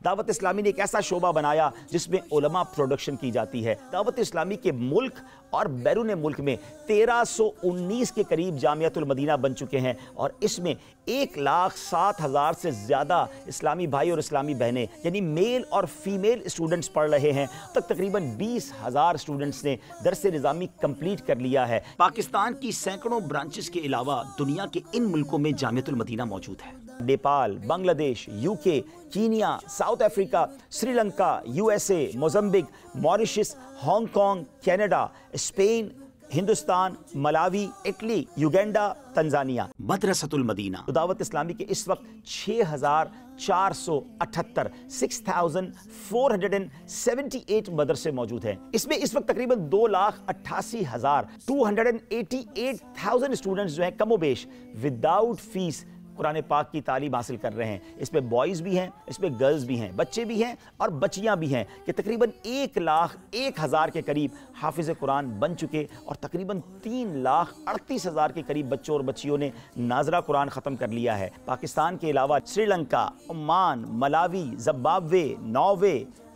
दावत इस्लामी ने एक ऐसा शोबा बनाया जिसमें उलमा प्रोडक्शन की जाती है। दावत इस्लामी के मुल्क और बैरून मुल्क में 1319 के करीब जामियातुल मदीना बन चुके हैं और इसमें एक लाख सात हज़ार से ज़्यादा इस्लामी भाई और इस्लामी बहनें, यानी मेल और फीमेल स्टूडेंट्स पढ़ रहे हैं। तक तकरीबन बीस हज़ार स्टूडेंट्स ने दरस निज़ामी कंप्लीट कर लिया है। पाकिस्तान की सैकड़ों ब्रांचेस के अलावा दुनिया के इन मुल्कों में जामियातुल मदीना मौजूद है। Nepal Bangladesh UK Kenya South Africa Sri Lanka USA Mozambique Mauritius Hong Kong Canada Spain Hindustan Malawi Italy Uganda Tanzania. Madrasatul Madina. Dawat Islami के इस वक्त छह हज़ार चार सौ अठहत्तर six thousand four hundred and seventy eight मदरसे मौजूद हैं। इसमें इस वक्त तकरीबन दो लाख अट्ठासी हज़ार two hundred and eighty eight thousand students जो हैं कमोबेश विदाउट फ़ीस कुरान पाक की तालीम हासिल कर रहे हैं। इसमें बॉयज़ भी हैं इसमें गर्ल्स भी हैं, बच्चे भी हैं और बच्चियाँ भी हैं कि तकरीबन एक लाख एक हज़ार के करीब हाफिज़ कुरान बन चुके और तकरीबन तीन लाख अड़तीस हज़ार के करीब बच्चों और बच्चियों ने नाजरा कुरान ख़त्म कर लिया है। पाकिस्तान के अलावा Sri Lanka, Oman, Malawi Zimbabwe Norway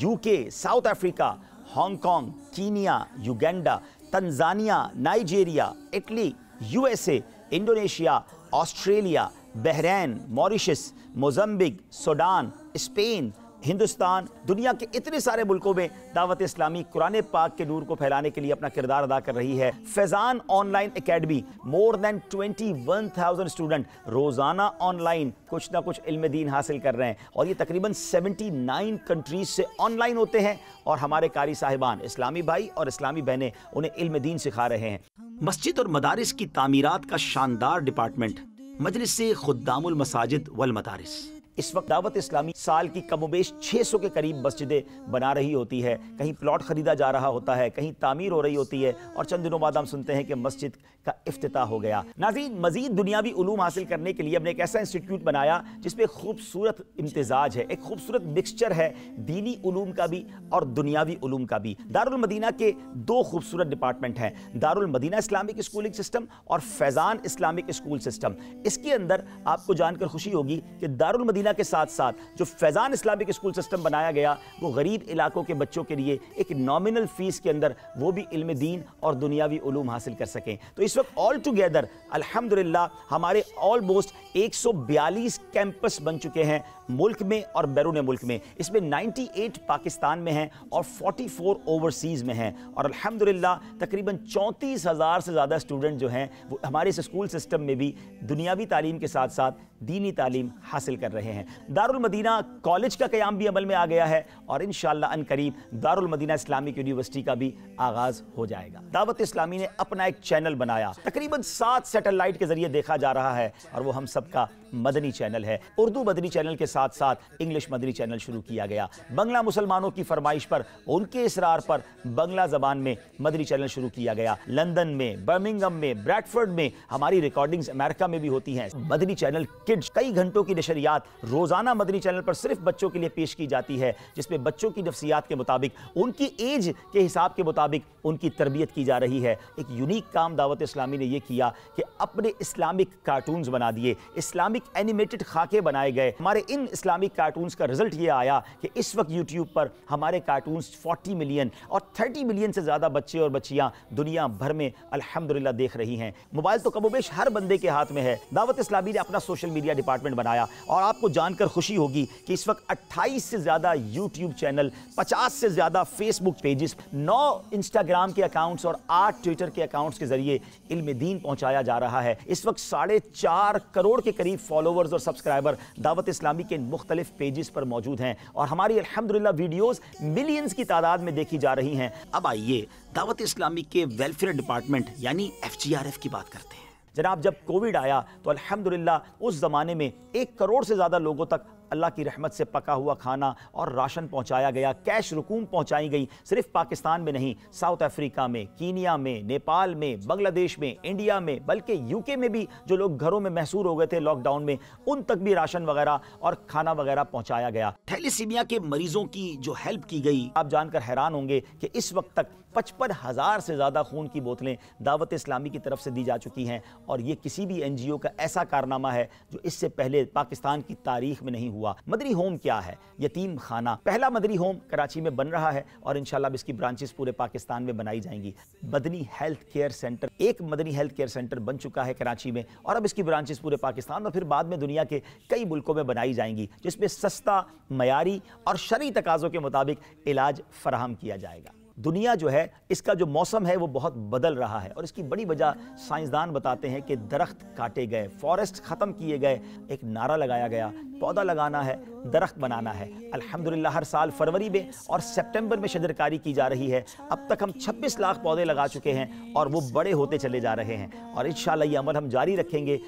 UK South Africa Hong Kong Kenya, Uganda, Tanzania, Nigeria, Italy, USA, Indonesia, Australia Bahrain, Mauritius, Mozambique, Sudan, Spain, Hindustan, दुनिया के इतने सारे मुल्कों में दावत इस्लामी कुरान पाक के नूर को फैलाने के लिए अपना किरदार अदा कर रही है। Faizan online academy, more than twenty one thousand student रोज़ाना ऑनलाइन कुछ ना कुछ इल्म दीन हासिल कर रहे हैं। और ये तकरीबन सेवेंटी नाइन कंट्रीज़ से ऑनलाइन होते हैं और हमारे कारी साहिबान, इस्लामी भाई और इस्लामी बहनें उन्हें इल्म दीन सिखा रहे हैं। मस्जिद और मदारिस की तामीरात का शानदार डिपार्टमेंट मजलिस खुदामुल मसाजिद वल मदारिस। इस वक्त दावत इस्लामी साल की कमोबेश 600 के करीब मस्जिदें बना रही होती है। कहीं प्लॉट ख़रीदा जा रहा होता है, कहीं तामीर हो रही होती है और चंद दिनों बाद हम सुनते हैं कि मस्जिद का अफ्ताह हो गया। नाजीन मजीद दुनियावी उलूम हासिल करने के लिए हमने एक ऐसा इंस्टीट्यूट बनाया जिसमें खूबसूरत इम्तजाज है, एक खूबसूरत मिक्सचर है दीनी उलूम का भी और दुनियावी उलूम का भी। दारुलमदीना के दो खूबसूरत डिपार्टमेंट हैं दारुलमदीना इस्लामिक स्कूलिंग सिस्टम और फैज़ान इस्लामिक स्कूल सिस्टम इसके अंदर आपको जानकर खुशी होगी कि दारुलमदीना मदीना के साथ साथ जो फैज़ान इस्लामिक स्कूल सिस्टम बनाया गया, वो गरीब इलाकों के बच्चों के लिए एक नॉमिनल फ़ीस के अंदर वो भी इल्म दीन और दुनियावी उलूम हासिल कर सकें। तो इस वक्त ऑल टुगेदर अल्हम्दुलिल्लाह, हमारे ऑलमोस्ट 142 कैंपस बन चुके हैं मुल्क में और बैरून मुल्क में। इसमें 98 पाकिस्तान में हैं और 44 ओवरसीज़ में हैं। और अल्हम्दुलिल्लाह, तकरीबन चौंतीस हज़ार से ज़्यादा स्टूडेंट जो हैं, वो हमारे इस स्कूल सिस्टम में भी दुनियावी तालीम के साथ साथ दीनी तालीम हासिल कर रहे हैं। दारुल मदीना कॉलेज का क्याम भी अमल में आ गया है और इन अन करीब दारुल मदीना इस्लामिक यूनिवर्सिटी का भी आगाज़ हो जाएगा। दावत इस्लामी ने अपना एक चैनल बनाया। तकरीबन सात सैटेलाइट के ज़रिए देखा जा रहा है और वो हम सबका मदनी चैनल है। उर्दू मदनी चैनल के साथ साथ इंग्लिश मदनी चैनल शुरू किया गया। बंगला मुसलमानों की फरमाइश पर, उनके इसरार पर बंगला जबान में मदनी चैनल शुरू किया गया। लंदन में बर्मिंगम में, ब्रैडफर्ड में हमारी रिकॉर्डिंग्स अमेरिका में भी होती हैं। मदनी चैनल किड्स, कई घंटों की नशरियात रोज़ाना मदनी चैनल पर सिर्फ़ बच्चों के लिए पेश की जाती है, जिसमें बच्चों की नफसियात के मुताबिक, उनकी एज के हिसाब के मुताबिक उनकी तरबियत की जा रही है। एक यूनिक काम दावत इस्लामी ने यह किया कि अपने इस्लामिक कार्टून्स बना दिए। इस्लामिक एनिमेटेड खाके बनाए गए। हमारे इन इस्लामिक कार्टून्स का रिज़ल्ट ये आया कि इस वक्त यूट्यूब पर हमारे कार्टून्स 40 मिलियन और 30 मिलियन से ज़्यादा बच्चे और बच्चियाँ दुनिया भर में अल्हम्दुलिल्लाह देख रही हैं। मोबाइल तो कमोबेश हर बंदे के हाथ में है। दावत इस्लामी ने अपना सोशल मीडिया डिपार्टमेंट बनाया और आपको जानकर खुशी होगी कि इस वक्त अट्ठाईस से ज़्यादा यूट्यूब चैनल, पचास से ज़्यादा फेसबुक पेजेस नौ इंस्टाग्राम के अकाउंट्स और आठ ट्विटर के अकाउंट्स के ज़रिए इल्म दीन पहुँचाया जा रहा है। इस वक्त साढ़े चार करोड़ के करीब फॉलोवर्स और सब्सक्राइबर दावत इस्लामी के मुख्तलिफ़ पेजेस पर मौजूद हैं और हमारी अलहमदिल्ला वीडियोज़ मिलियंस की तादाद में देखी जा रही हैं। अब आइए दावत इस्लामी के वेलफेयर डिपार्टमेंट यानी एफ़ की बात करते हैं। जनाब, जब कोविड आया तो अल्हम्दुलिल्लाह उस ज़माने में एक करोड़ से ज़्यादा लोगों तक अल्लाह की रहमत से पका हुआ खाना और राशन पहुँचाया गया। कैश रुकूम पहुंचाई गई। सिर्फ़ पाकिस्तान में नहीं, साउथ अफ्रीका में, कीनिया में, नेपाल में, बांग्लादेश में, इंडिया में, बल्कि यूके में भी जो लोग घरों में महसूर हो गए थे लॉकडाउन में, उन तक भी राशन वगैरह और खाना वगैरह पहुँचाया गया। थैलीसीमिया के मरीजों की जो हेल्प की गई, आप जानकर हैरान होंगे कि इस वक्त तक पचपन हज़ार से ज़्यादा खून की बोतलें दावत इस्लामी की तरफ़ से दी जा चुकी हैं। और ये किसी भी एनजीओ का ऐसा कारनामा है जो इससे पहले पाकिस्तान की तारीख में नहीं हुआ। मदरी होम क्या है? यतीम खाना। पहला मदरी होम कराची में बन रहा है और इंशाल्लाह इसकी ब्रांचेस पूरे पाकिस्तान में बनाई जाएँगी। मदनी हेल्थ केयर सेंटर, एक मदनी हेल्थ केयर सेंटर बन चुका है कराची में और अब इसकी ब्रांचेस पूरे पाकिस्तान और फिर बाद में दुनिया के कई मुल्कों में बनाई जाएँगी, जिसमें सस्ता, मयारी और शरी तकाज़ों के मुताबिक इलाज फराहम किया जाएगा। दुनिया जो है, इसका जो मौसम है, वो बहुत बदल रहा है। और इसकी बड़ी वजह साइंसदान बताते हैं कि दरख्त काटे गए, फॉरेस्ट ख़त्म किए गए, एक नारा लगाया गया, पौधा लगाना है, दरख्त बनाना है। अल्हम्दुलिल्लाह, हर साल फरवरी में और सितंबर में शजरकारी की जा रही है। अब तक हम 26 लाख पौधे लगा चुके हैं और वो बड़े होते चले जा रहे हैं। और इन ये अमल हम जारी रखेंगे।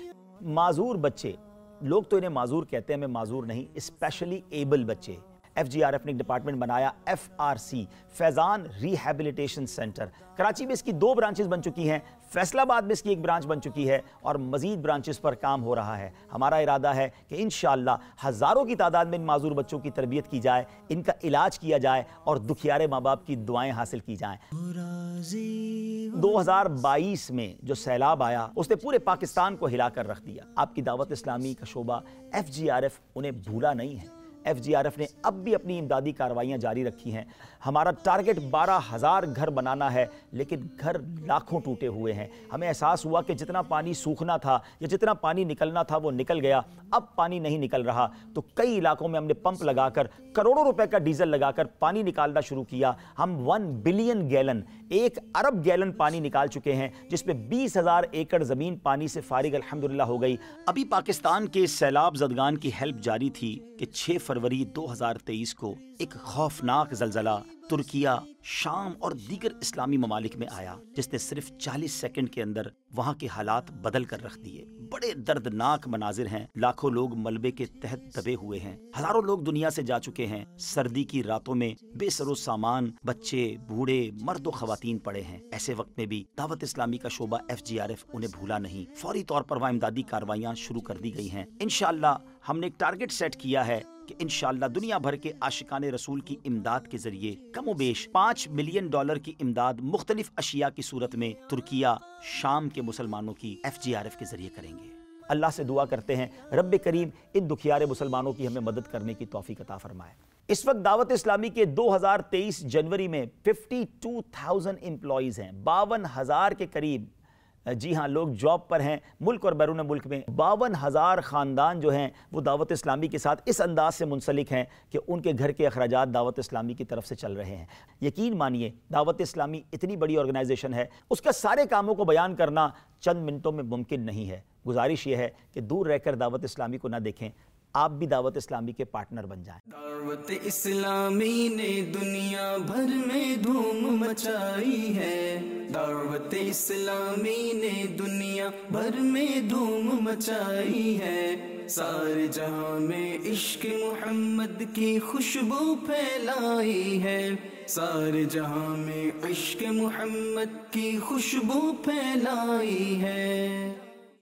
माजूर बच्चे, लोग तो इन्हें माजूर कहते हैं, मैं माजूर नहीं, स्पेशली एबल बच्चे। एफ़ जी आर एफ़ ने एक डिपार्टमेंट बनाया F R C Faizan rehabilitation centre Karachi में इसकी दो ब्रांचेस बन चुकी हैं, फैसलाबाद में इसकी एक ब्रांच बन चुकी है और मजीद ब्रांचेस पर काम हो रहा है। हमारा इरादा है कि इन हज़ारों की तादाद में इन माजूर बच्चों की तरबियत की जाए, इनका इलाज किया जाए और दुखियारे माँ बाप की दुआएँ हासिल की जाएँ। 2022 में जो सैलाब आया, उसने पूरे पाकिस्तान को हिलाकर रख दिया। आपकी दावत इस्लामी का शोबा एफ़ उन्हें भूला नहीं है। एफजीआरएफ ने अब भी अपनी इमदादी कार्रवाइयाँ जारी रखी हैं। हमारा टारगेट बारह हज़ार घर बनाना है, लेकिन घर लाखों टूटे हुए हैं। हमें एहसास हुआ कि जितना पानी सूखना था या जितना पानी निकलना था, वो निकल गया। अब पानी नहीं निकल रहा। तो कई इलाकों में हमने पंप लगाकर, करोड़ों रुपए का डीजल लगाकर पानी निकालना शुरू किया। हम वन बिलियन गैलन, एक अरब गैलन पानी निकाल चुके हैं, जिसमें बीस हज़ार एकड़ ज़मीन पानी से फारिग अल्हम्दुलिल्लाह हो गई। अभी पाकिस्तान के सैलाब जदगान की हेल्प जारी थी कि 6 फरवरी 2023 को एक खौफनाक जलजला तुर्किया, शाम और दीगर इस्लामी ममालिक में आया, जिसने सिर्फ़ 40 सेकंड के अंदर वहाँ के हालात बदल कर रख दिए। बड़े दर्दनाक मनाजिर हैं। लाखों लोग मलबे के तहत दबे हुए हैं। हज़ारों लोग दुनिया से जा चुके हैं। सर्दी की रातों में बेसरो सामान, बच्चे, बूढ़े, मर्द खातन पड़े हैं। ऐसे वक्त में भी दावत इस्लामी का शोबा एफ़ जी आर एफ़ उन्हें भूला नहीं। फौरी तौर पर वहाँ इमदादी कार्रवाइयाँ शुरू कर दी गई हैं। इनशाला हमने एक टारगेट सेट किया है कि इनशाला दुनिया भर के आशिकान रसूल की इमदाद के ज़रिए कमो बेश पाँच मिलियन डॉलर की इमदाद मुख्तलिफ़ अशिया की सूरत में तुर्किया शाम के मुसलमानों की एफ़ जी आर एफ़ के ज़रिए करेंगे। अल्लाह से दुआ करते हैं रब करीम इन दुखियारे मुसलमानों की हमें मदद करने की तोफ़ी कता फरमाए। इस वक्त दावत इस्लामी के 2023 जनवरी में 52,000 एम्प्लॉयज़ हैं बावन के करीब जी हाँ लोग जॉब पर हैं, मुल्क और बैरून मुल्क में। बावन हज़ार ख़ानदान जो हैं, वो दावत इस्लामी के साथ इस अंदाज से मुंसलिक हैं कि उनके घर के अखराज दावत इस्लामी की तरफ़ से चल रहे हैं। यकीन मानिए, दावत इस्लामी इतनी बड़ी ऑर्गेनाइजेशन है, उसका सारे कामों को बयान करना चंद मिनटों में मुमकिन नहीं है। गुजारिश यह है कि दूर रहकर दावत इस्लामी को ना देखें आप भी दावत इस्लामी के पार्टनर बन जाएँ। दावत इस्लामी ने दुनिया भर में धूम मचाई है। दावत इस्लामी ने दुनिया भर में धूम मचाई है। सारे जहाँ में इश्क मोहम्मद की खुशबू फैलाई है। सारे जहाँ में इश्क मोहम्मद की खुशबू फैलाई है।